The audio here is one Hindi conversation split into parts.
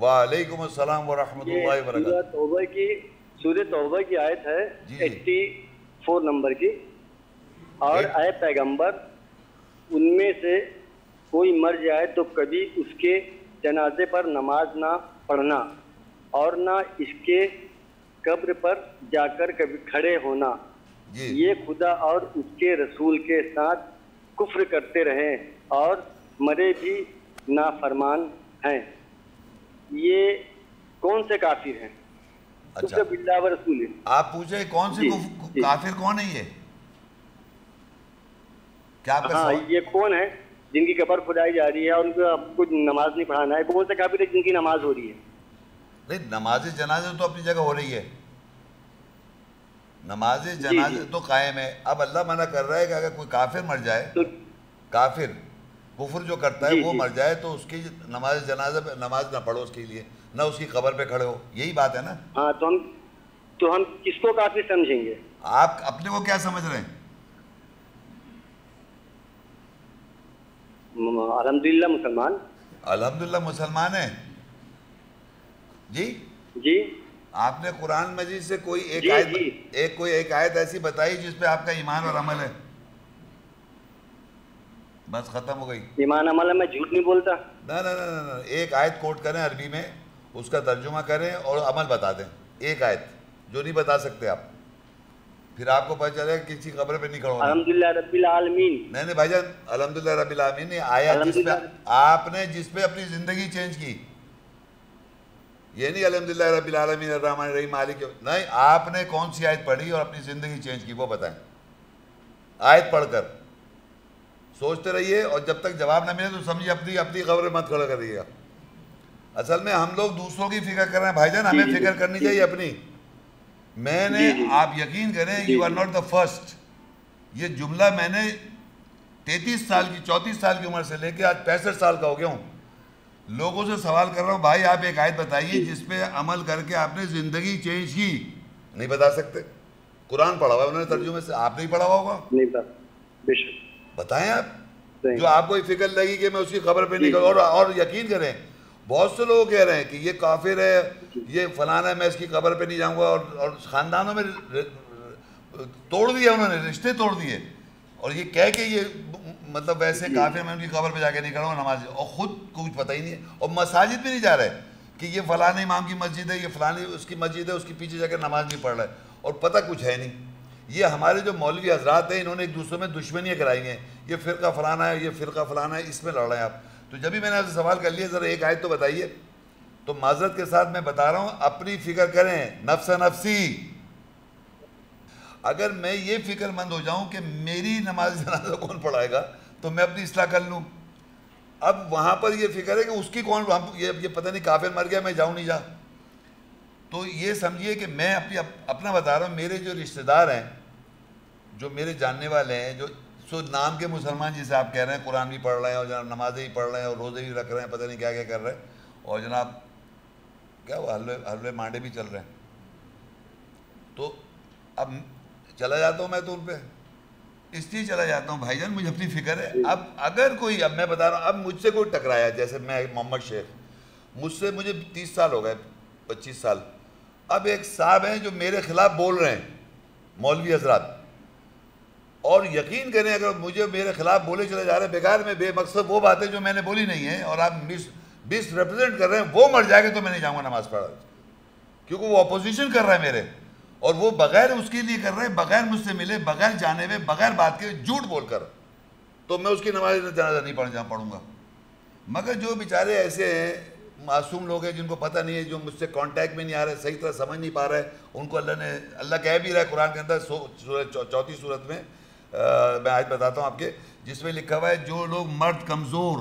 वालेकुम। अस्सलाम व ये सूरह तौबा की सूरह तौबा की आयत है जी। 84 नंबर की। और आय पैगंबर उनमें से कोई मर जाए तो कभी उसके जनाजे पर नमाज़ ना पढ़ना और ना इसके कब्र पर जाकर कभी खड़े होना। ये खुदा और उसके रसूल के साथ कुफ्र करते रहे और मरे भी नाफरमान हैं। ये कौन से काफिर हैं? अच्छा। रसूल आप पूछे कौन से। काफिर कौन है ये? क्या आपका हाँ ये कौन है जिनकी कबर खुदाई जा रही है और उनको कुछ नमाज़ नहीं पढ़ाना है? कौन से काफिर है जिनकी नमाज़ हो रही है? नहीं नमाज़ जनाजे तो अपनी जगह हो रही है। नमाज़ जनाजे तो कायम है। अब अल्लाह मना कर रहा है कि अगर कोई काफिर मर जाए तो काफिर कुफर जो करता है वो मर जाए तो उसकी नमाज़ जनाजे पे नमाज़ ना पढ़ो उसके लिए। ना उसकी खबर पे खड़े हो। यही बात है ना? हाँ तो हम तो हम किसको काफ़ी समझेंगे? आप अपने को क्या समझ रहे हैं? अल्हम्दुलिल्लाह मुसलमान। अल्हम्दुलिल्लाह मुसलमान है। जी? जी। आपने कुरान मजीद से कोई एक जी, आयत जी। एक कोई एक आयत ऐसी बताई जिसपे आपका ईमान और अमल है? बस खत्म हो गई। ईमान अमल है, मैं झूठ नहीं बोलता। ना ना ना ना एक आयत कोट करें अरबी में उसका तर्जुमा करें और अमल बता दें एक आयत जो नहीं बता सकते आप। फिर आपको पता चले किसी खबर पे नहीं खड़ा नहीं नहीं भाईजान अल्हम्दुलिल्लाह रब्बिल आमीन ने आया अल्हम्दुलिल्लाह। आपने जिसपे अपनी ज़िंदगी चेंज की। ये नहीं अल्हम्दुलिल्लाह रब्बिल आलमीन अर्रहमान रहीम मालिक नहीं आपने कौन सी आयत पढ़ी और अपनी ज़िंदगी चेंज की वो बताएँ। आयत पढ़कर। सोचते रहिए और जब तक जवाब ना मिले तो समझिए अपनी अपनी खबर मत खड़ा करिएगा। असल में हम लोग दूसरों की फ़िक्र कर रहे हैं। भाईजान हमें फ़िक्र करनी चाहिए अपनी। मैंने। आप यकीन करें you are not the first ये जुमला मैंने तैतीस साल की चौंतीस साल की उम्र से लेकर आज पैंसठ साल का हो गया हूँ। लोगों से सवाल कर रहा हूँ भाई आप एक आयत बताइए जिसपे अमल करके आपने ज़िंदगी चेंज की। नहीं बता सकते। कुरान पढ़ा हुआ है उन्होंने तर्जुमे से। आपने ही पढ़ा हुआ होगा। नहीं बेशक। बताएँ आप? जो आपको ये फ़िक्र लगी कि मैं उसकी खबर पे नहीं जी, और और यकीन करें बहुत से लोग कह रहे हैं कि ये काफिर है ये फलाना है मैं इसकी खबर पे नहीं जाऊँगा और और खानदानों में तोड़ दिया उन्होंने रिश्ते तोड़ दिए। और ये कह के ये मतलब वैसे काफिर मैं उनकी खबर पे जाके नहीं करूँगा नमाज़ और खुद को कुछ पता ही नहीं है। और मसाजिद में नहीं जा रहे कि ये फलाने इमाम की मस्जिद है ये फलानी उसकी मस्जिद है उसके पीछे जाकर नमाज़ नहीं पढ़ रहा है। और पता कुछ है नहीं। ये हमारे जो मौलवी हजरात हैं इन्होंने एक दूसरे में दुश्मनियाँ कराई हैं। ये फ़िरका फलाना है ये फ़िरका फलाना है इसमें लड़ रहे हैं आप। तो जब भी मैंने आपसे सवाल कर लिया ज़रा एक आयत तो बताइए। तो माजरत के साथ मैं बता रहा हूँ अपनी फ़िक्र करें नफ्स नफसी। अगर मैं ये फ़िक्रमंद हो जाऊँ कि मेरी नमाज़ जनाजा कौन पढ़ाएगा तो मैं अपनी इसलाह कर लूँ। अब वहाँ पर ये फ़िक्र है कि उसकी कौन हम ये ये पता नहीं काफिर मर गया मैं जाऊँ नहीं जा। तो ये समझिए कि मैं अपनी अप, अपना बता रहा हूँ मेरे जो रिश्तेदार हैं जो मेरे जानने वाले हैं, जो, सो नाम के मुसलमान जिसे आप कह रहे हैं, कुरान भी पढ़ रहे हैं और जनाब नमाजें भी पढ़ रहे हैं और रोज़े भी रख रहे हैं, पता नहीं क्या क्या कर रहे हैं। और जनाब, क्या वो हलवे हलवे मांडे भी चल रहे हैं। तो अब चला जाता हूँ मैं तो उन पर इसलिए चला जाता हूँ भाईजान मुझे अपनी फ़िक्र है। अब अगर कोई, अब मैं बता रहा हूँ, अब मुझसे कोई टकराया, जैसे मैं मोहम्मद शेख, मुझसे, मुझे तीस साल हो गए, पच्चीस साल। अब एक साहब हैं जो मेरे खिलाफ बोल रहे हैं, मौलवी हजरात। और यकीन करें, अगर मुझे मेरे खिलाफ बोले चले जा रहे हैं, बेकार में, बेमकसद, वो बातें जो मैंने बोली नहीं है, और आप मिस मिस रिप्रेजेंट कर रहे हैं, वो मर जाएगा तो मैं नहीं जाऊँगा नमाज़ पढ़ा क्योंकि वो अपोजिशन कर रहा है मेरे। और वो बगैर उसके लिए कर रहे हैं, बगैर मुझसे मिले, बगैर जाने में बगैर बात के झूठ बोलकर। तो मैं उसकी नमाज़ जनाजा नहीं पढ़ जा पढ़ूँगा। मगर जो बेचारे ऐसे हैं मासूम लोग हैं, जिनको पता नहीं है, जो मुझसे कांटेक्ट में नहीं आ रहे, सही तरह समझ नहीं पा रहे, उनको अल्लाह ने, अल्लाह कह भी रहा है कुरान के अंदर चौथी सूरत में मैं आज बताता हूँ आपके, जिसमें लिखा हुआ है, जो लोग मर्द कमज़ोर,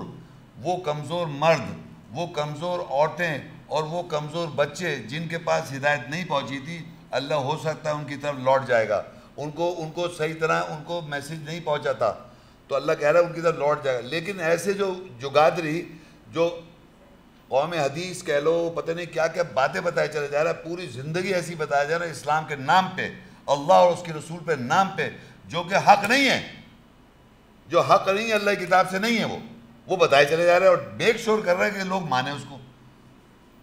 वो कमज़ोर मर्द, वो कमज़ोर औरतें और वो कमज़ोर बच्चे, जिनके पास हिदायत नहीं पहुँची थी, अल्लाह हो सकता है उनकी तरफ़ लौट जाएगा। उनको उनको सही तरह उनको मैसेज नहीं पहुँचा था। तो अल्लाह कह रहा है उनकी तरफ़ लौट जाएगा। लेकिन ऐसे जो जुगादरी जो कौम हदीस कह लो, पता नहीं क्या क्या बातें बताए चले जा रहा है पूरी ज़िंदगी ऐसी बताया जा रहा है, इस्लाम के नाम पे, अल्लाह और उसके रसूल पे नाम पे जो कि हक नहीं है, जो हक नहीं है, अल्लाह की किताब से नहीं है वो वो बताए चले जा रहे हैं और मेक श्योर कर रहे हैं कि लोग माने उसको।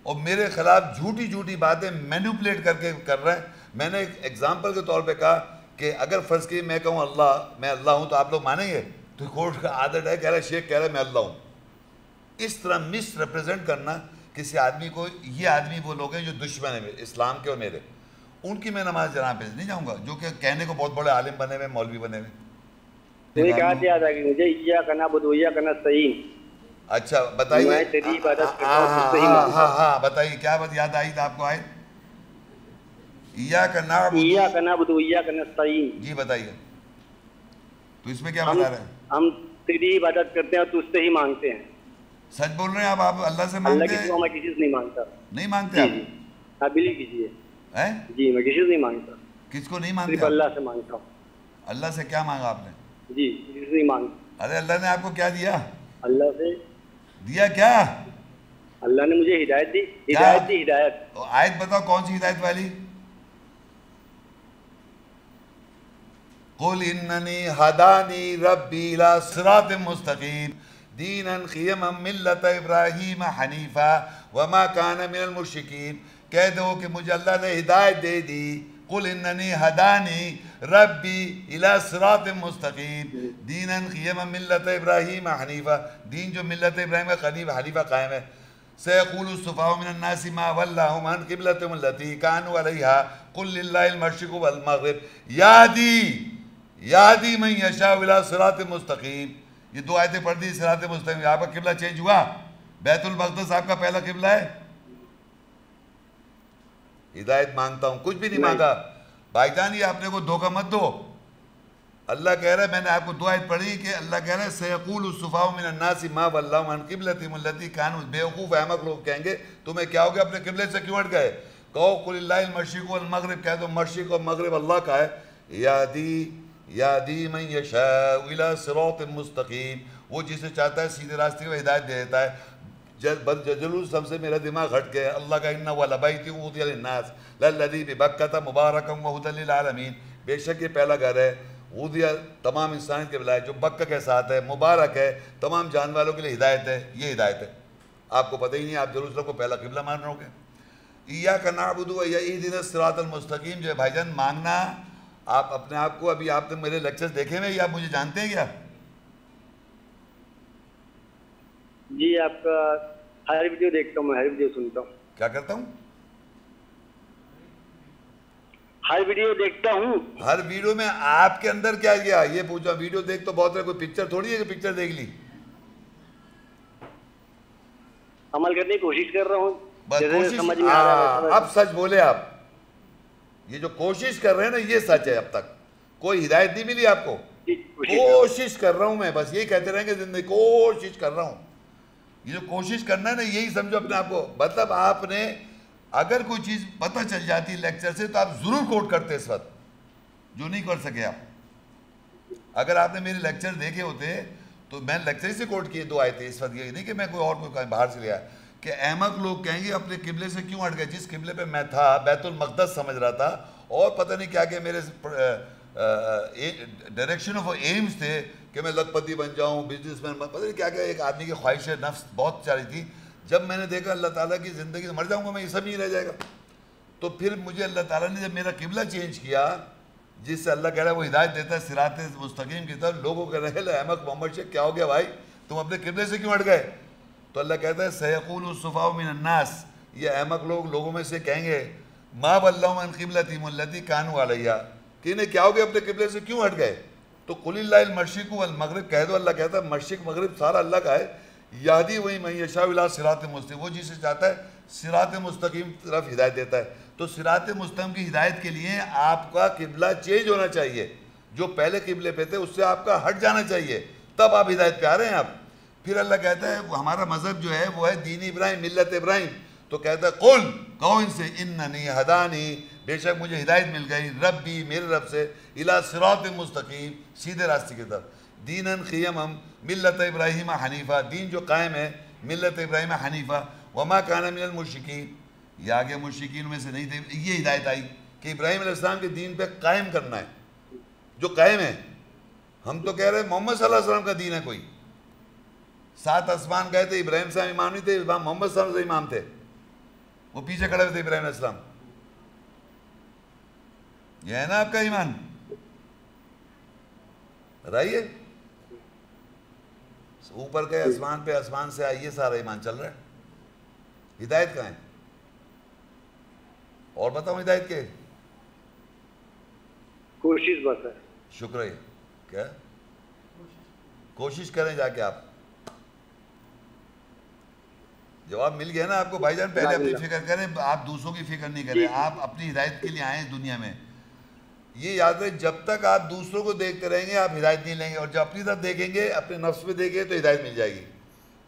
और मेरे खिलाफ झूठी झूठी बातें मैनिपुलेट करके कर रहे हैं। मैंने एक एग्ज़ाम्पल के तौर पर कहा कि अगर फ़र्ज़ की मैं कहूँ, अल्लाह, मैं अल्लाह हूँ तो आप लोग मानेंगे? तो कोर्ट का आदत है, कह रहा शेख कह रहा मैं अल्लाह हूँ। इस तरह मिस रिप्रेजेंट करना किसी आदमी को, ये आदमी वो लोग हैं जो दुश्मन है, इस्लाम के और मेरे। उनकी मैं नमाज़ जना पे नहीं जाऊँगा जो कि कहने को बहुत बड़े आलिम बने हुए मौलवी बने हुए। कि मुझे ईया करना बुदुया करना सही। अच्छा बताइए। हाँ हाँ हाँ हाँ हाँ। बताइए क्या बात याद आई था आपको आए ईया का नाम ईया करना बुदुया करना सही। जी बताइए। तो इसमें क्या बता रहे हैं? हम तेरी इबादत करते हैं और तुझसे ही मांगते हैं। सच बोल रहे हैं आप आप अल्लाह से अल्लाह मांगते के हैं? सिवा मैं किसी से नहीं माँगता। नहीं मांगते आप? जी। आप कीजिए। हैं? जी मैं किसी से नहीं माँगता। किसको नहीं मांगते? अल्लाह से माँगता हूँ। अल्लाह से क्या मांगा आपने? जी किसी से नहीं माँगता। अरे अल्लाह ने आपको क्या दिया? अल्लाह से। दिया क्या? अल्लाह ने मुझे हिदायत दी। हिदायत दी हिदायत। तो आयत बताओ कौन सी हिदायत वाली? कुल इन्ननी हदानी रब्बी इला सिरात मुस्तकीम। दीनन क़ियमम मिल्लत इब्राहीम हनीफा। वमा कान मिनल मुशरिकीन कह दो कि मुझे अल्लाह ने हिदायत दे दी कुल इन्ननी हदानी रब्बी इला सिरात मुस्तकीम। दीनन क़ियमम मिल्लत इब्राहीम हनीफा। दीन जो मिल्लत इब्राहीम का हनीफा हनीफा कायम है। कानू यादी यादी सिरात मुस्तकीम। ये दो आयतें पढ़ दी सिरात मुस्तकीम। आपका किबला चेंज हुआ? बैतुल मक़दस आपका पहला किबला है? हिदायत माँगता हूँ कुछ भी नहीं नहीं। मांगा। भाईजान ये अपने को धोखा मत दो। अल्लाह कह रहा है मैंने आपको दो आयत पढ़ी कि अल्लाह कह रहा है सयकुल सुफ़ाउ मिन अन्नासि मा अल्लती कानू बेवकूफ़ अहमक लोग कहेंगे तुम्हें क्या हो गया? अपने किबले से क्यों हट गए? कहो वल मग़रिब। कह दो मशरिक़ और मग़रिब अल्लाह का है। यादी यादी यशाउ इला सिरात मुस्तकीम। वो जिसे चाहता है सीधे रास्ते को हिदायत दे देता है। जलूस सबसे मेरा दिमाग हट गया। अल्लाह का इन्ना वाला बैती ऊदिया लिन्नास लल्लज़ी बिबक्कता मुबारकम व हुदल लिल आलमीन। बेशक ये पहला घर है। ऊदिया तमाम इंसान के बिलाए, जो बक्का के साथ है, मुबारक है। तमाम जान वालों के लिए हिदायत है, ये हिदायत है। आपको पता ही नहीं, आप जरूसलम को पहला किबला मान रहे ईया का नाबुदु या दिन मुस्तकीम। जो है भाईजान, मांगना, आप अपने आप को अभी आपने मेरे लेक्चर्स देखे हुए या मुझे जानते हैं क्या? जी आपका हर वीडियो देखता हूँ मैं हर वीडियो सुनता हूँ। क्या करता हूँ? हर वीडियो देखता हूँ। हर वीडियो में आपके अंदर क्या गया? ये पूछा वीडियो देख तो बहुत कोई पिक्चर थोड़ी है कि पिक्चर देख ली? अमल करने की कोशिश कर रहा हूँ। बस कोशिश समझ में आ रहा है अब सच बोले आप। ये जो कोशिश कर रहे हैं ना ये सच है अब तक। कोई हिदायत नहीं मिली आपको? कोशिश कर रहा हूँ। मैं बस यही कहते रहेंगे ज़िंदगी कोशिश कर रहा हूँ। ये जो कोशिश करना है ना, यही समझो अपने आप को। मतलब आपने अगर कोई चीज़ पता चल जाती है लेक्चर से तो आप ज़रूर कोट करते इस वक्त। जो नहीं कर सके आप। अगर आपने मेरे लेक्चर देखे होते तो मैं लेक्चर से कोट किए, दो आए थे इस वक्त ये नहीं कि मैं कोई और कोई बाहर से लिया कि अहमक लोग कहेंगे, अपने किबले से क्यों हट गए? जिस किबले पे मैं था, बैतुल मकदस समझ रहा था, और पता नहीं क्या क्या मेरे डायरेक्शन ऑफ़ एम्स थे कि मैं लखपति बन जाऊँ बिजनेसमैन बन, पता नहीं क्या क्या, एक आदमी की ख्वाहिश, नफ्स बहुत सारी थी। जब मैंने देखा अल्लाह ताला की ज़िंदगी से मर जाऊँगा, मैं ये सब ही रह जाएगा। तो फिर मुझे अल्लाह ताला ने जब मेरा किबला चेंज किया, जिससे अल्लाह कह रहा है, वो हिदायत देता है, सिरात मुस्तकीम की तरफ़, लोगों कह रहे हैं अहमद मोहम्मद शेख, क्या हो गया भाई? तुम अपने किबले से क्यों हट गए? तो अल्लाह कहता है, सयकुल सुफ़ा मिन अन्नास। ये अहमक लोग लोगों में से कहेंगे, माँ बल्लामन किबलती मुल्लती कानू अलैया। कि इन्हें क्या हो गया अपने किबले से? क्यों हट गए? तो कुलिल्लाहिल मशरिक वल मगरिब कह दो अल्लाह कहता है मशरिक मगरिब सारा अल्लाह का है। यादी वही मैं यशाविला सिरात मुस्तकीम, वो जिसे चाहता है, सिरात मुस्तकीम तरफ़ हिदायत देता है। तो सिरात मुस्तकीम की हिदायत के लिए आपका किबला चेंज होना चाहिए। जो पहले किबले पे थे, उससे आपका हट जाना चाहिए। तब आप हिदायत पे आ रहे हैं आप। फिर अल्लाह कहता है हमारा मज़हब जो है, वो है दीन इब्राहिम, मिल्लत इब्राहिम। तो कहता है, कुल, कहो इनसे, इन्ननी हदानी बेशक मुझे हिदायत मिल गई रब्बी मेरे रब से, इला सिरात मुस्तकीम, सीधे रास्ते की तरफ़। दीनन क़ियमम मिल्लत इब्राहिम हनीफ़ा, दीन जो कायम है, मिल्लत इब्राहिम हनीफ़ा, वमा काना मिनल मुशिकीन ये आगे मुशिकीन में से नहीं थे, ये हिदायत आई कि इब्राहिम अलैहिस्सलाम के दीन पे कायम करना है। जो कायम है, हम तो कह रहे हैं मोहम्मद वसल्लम का दीन है कोई। सात आसमान गए थे, इब्राहिम साहब इमाम नहीं थे, इमाम मोहम्मद साहब से इमाम थे। वो पीछे खड़े हुए थे इब्राहिम इस्लाम ये है ना आपका ईमान? बताइए। ऊपर के आसमान पे आसमान से आइए सारा ईमान चल रहा है। हिदायत कहाँ है? और बताओ हिदायत के। कोशिश बस है। शुक्र है। क्या? कोशिश करें जाके आप। जवाब मिल गया ना आपको? भाईजान पहले अपनी फ़िक्र करें आप दूसरों की फ़िक्र नहीं करें। आप अपनी हिदायत के लिए आए दुनिया में। ये याद रहे जब तक आप दूसरों को देखते रहेंगे आप हिदायत नहीं लेंगे। और जब अपनी तरफ़ देखेंगे अपने नफ्स पे देखेंगे तो हिदायत मिल जाएगी।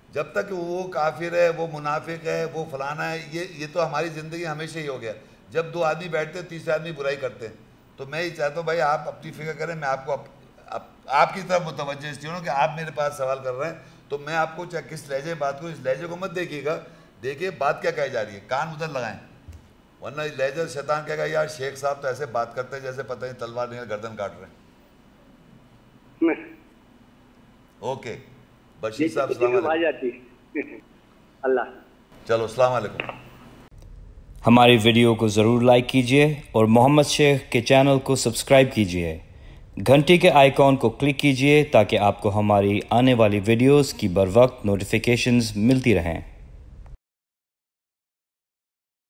जब तक वो काफिर है वो मुनाफिक है वो फलाना है ये ये तो हमारी ज़िंदगी हमेशा ही हो गया। जब दो आदमी बैठते हैं तीसरे आदमी बुराई करते हैं। तो मैं ये चाहता हूँ भाई आप अपनी फ़िक्र करें मैं आपको अप, अप, आपकी तरफ़ मुतवजह इसलिए हूँ कि आप मेरे पास सवाल कर रहे हैं। तो मैं आपको चाहे किस लहजे बात को इस लहजे को मत देखिएगा। देखिए बात क्या कही जा रही है? कान उधर लगाएँ। वरना लहजे शैतान कहेगा यार शेख साहब तो ऐसे बात करते हैं जैसे पता नहीं तलवार निकल गर्दन काट रहे हैं। ओके। बशीर साहब सलाम आ जाती अल्लाह। चलो अस्सलाम वालेकुम हमारी वीडियो को ज़रूर लाइक कीजिए और मोहम्मद शेख के चैनल को सब्सक्राइब कीजिए। घंटी के आइकॉन को क्लिक कीजिए ताकि आपको हमारी आने वाली वीडियोस की बर वक्त नोटिफिकेशंस मिलती रहें।